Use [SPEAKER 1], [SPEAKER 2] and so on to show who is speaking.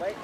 [SPEAKER 1] Baik.